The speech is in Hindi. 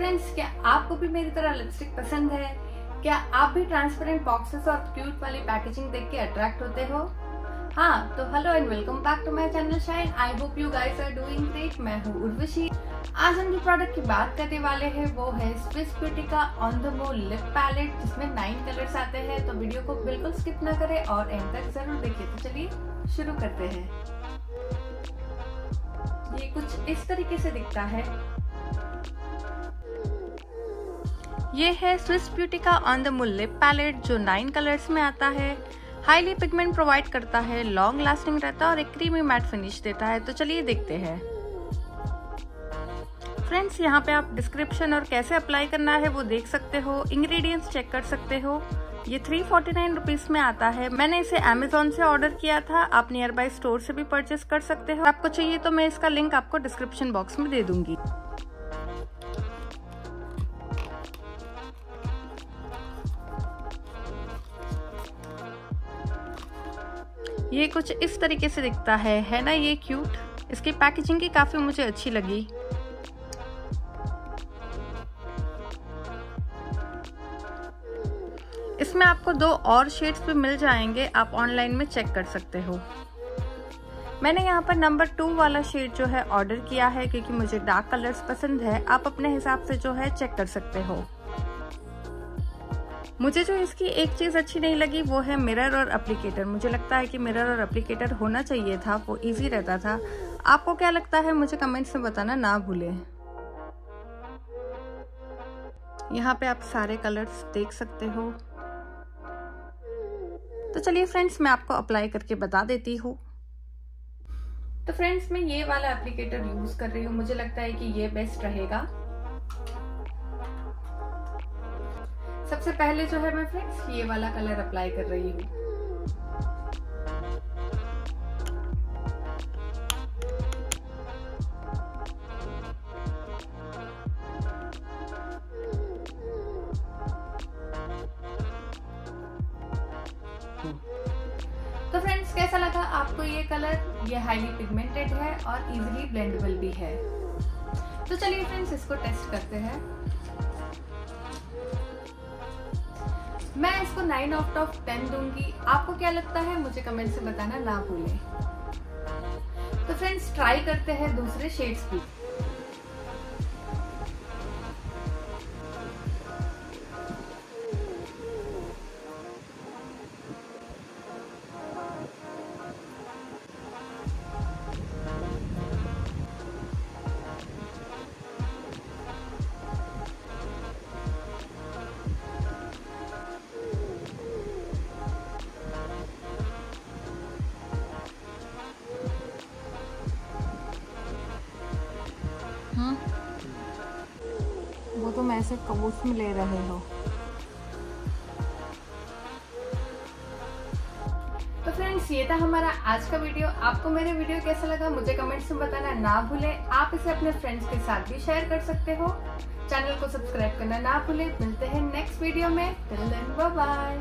फ्रेंड्स क्या आपको भी मेरी तरह लिपस्टिक पसंद है? क्या आप भी ट्रांसपेरेंट बॉक्सेस और क्यूट वाली पैकेजिंग देख के अट्रैक्ट होते हो? हाँ तो hello and welcome back to my channel Shine I hope you guys are doing great मैं हूँ उर्वशी। आज हम जो प्रोडक्ट की बात करने वाले हैं, वो है स्विस ब्यूटी का on the move lip palette जिसमें नाइन कलर्स आते हैं। तो वीडियो को बिल्कुल स्किप ना करें और एंड तक ज़रूर देखिए। तो चलिए, शुरू करते हैं। ये कुछ इस तरीके से दिखता है। ये है स्विस ब्यूटी का on the mull lip palette जो नाइन कलर्स में आता है। हाईली पिगमेंट प्रोवाइड करता है लॉन्ग लास्टिंग रहता है और एक क्रीमी मैट फिनिश देता है। तो चलिए देखते हैं। फ्रेंड्स यहाँ पे आप डिस्क्रिप्शन और कैसे अप्लाई करना है वो देख सकते हो। इंग्रेडिएंट्स चेक कर सकते हो। ये थ्री फोर्टी नाइन रुपीज़ में आता है। मैंने इसे अमेजोन से ऑर्डर किया था। आप नियर बाई स्टोर से भी परचेस कर सकते हो। आपको चाहिए तो मैं इसका लिंक आपको डिस्क्रिप्शन बॉक्स में दे दूँगी। ये कुछ इस तरीके से दिखता है है ना ये क्यूट इसकी पैकेजिंग की काफ़ी मुझे अच्छी लगी। इसमें आपको दो और शेड्स भी मिल जाएँगे, आप ऑनलाइन में चेक कर सकते हो। मैंने यहाँ पर नंबर टू वाला शेड जो है ऑर्डर किया है, क्योंकि मुझे डार्क कलर्स पसंद है, आप अपने हिसाब से जो है चेक कर सकते हो। मुझे जो इसकी एक चीज़ अच्छी नहीं लगी, वो है मिरर और एप्लीकेटर मुझे लगता है कि मिरर और अप्लीकेटर होना चाहिए था, वो इजी रहता था। आपको क्या लगता है? मुझे कमेंट्स में बताना ना भूले। यहाँ पे आप सारे कलर्स देख सकते हो। तो चलिए फ्रेंड्स मैं आपको अप्लाई करके बता देती हूँ। तो फ्रेंड्स मैं ये वाला एप्लीकेटर यूज़ कर रही हूँ। मुझे लगता है कि ये बेस्ट रहेगा। सबसे पहले जो है, मैं फ्रेंड्स ये वाला कलर अप्लाई कर रही हूँ। तो फ्रेंड्स कैसा लगा आपको ये कलर ये हाईली पिगमेंटेड है और इजीली ब्लेंडेबल भी है। तो चलिए फ्रेंड्स इसको टेस्ट करते हैं। मैं इसको नाइन आउट ऑफ़ टेन दूँगी। आपको क्या लगता है? मुझे कमेंट से बताना ना भूलें। तो फ्रेंड्स ट्राई करते हैं दूसरे शेड्स भी ऐसे कबूस में ले रहे हो? तो फ्रेंड्स ये था हमारा आज का वीडियो आपको मेरे वीडियो कैसा लगा, मुझे कमेंट्स में बताना ना भूले। आप इसे अपने फ्रेंड्स के साथ भी शेयर कर सकते हो। चैनल को सब्सक्राइब करना ना भूले। मिलते हैं नेक्स्ट वीडियो में। बाय